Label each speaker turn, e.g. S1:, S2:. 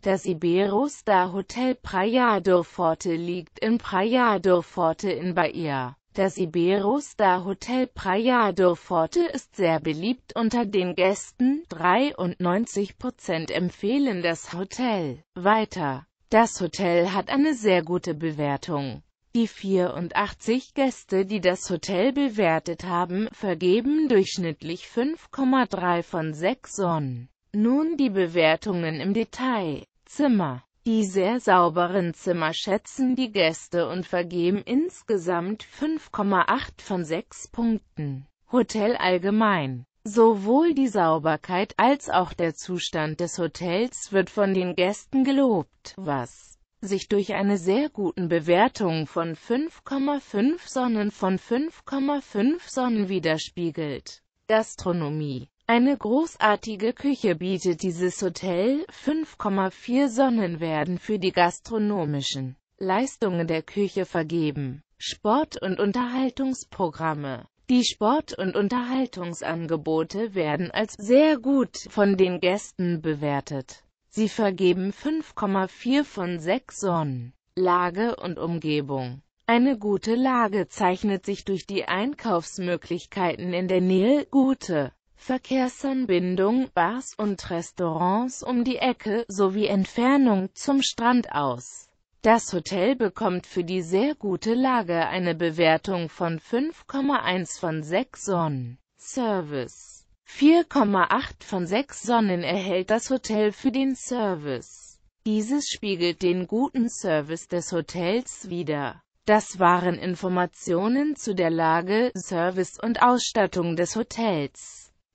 S1: Das Iberostar Hotel Praia do Forte liegt in Praia do Forte in Bahia. Das Iberostar Hotel Praia do Forte ist sehr beliebt unter den Gästen, 93% empfehlen das Hotel weiter. Das Hotel hat eine sehr gute Bewertung. Die 84 Gäste, die das Hotel bewertet haben, vergeben durchschnittlich 5,3 von 6 Sonnen. Nun die Bewertungen im Detail. Zimmer Die sehr sauberen Zimmer schätzen die Gäste und vergeben insgesamt 5,8 von 6 Punkten. Hotel allgemein Sowohl die Sauberkeit als auch der Zustand des Hotels wird von den Gästen gelobt, was sich durch eine sehr guten Bewertung von 5,5 Sonnen von 5,5 Sonnen widerspiegelt. Gastronomie eine großartige Küche bietet dieses Hotel, 5,4 Sonnen werden für die gastronomischen Leistungen der Küche vergeben. Sport- und Unterhaltungsprogramme Die Sport- und Unterhaltungsangebote werden als sehr gut von den Gästen bewertet. Sie vergeben 5,4 von 6 Sonnen. Lage und Umgebung eine gute Lage zeichnet sich durch die Einkaufsmöglichkeiten in der Nähe, gute Verkehrsanbindung, Bars und Restaurants um die Ecke, sowie Entfernung zum Strand aus. Das Hotel bekommt für die sehr gute Lage eine Bewertung von 5,1 von 6 Sonnen. Service 4,8 von 6 Sonnen erhält das Hotel für den Service. Dieses spiegelt den guten Service des Hotels wider. Das waren Informationen zu der Lage, Service und Ausstattung des Hotels.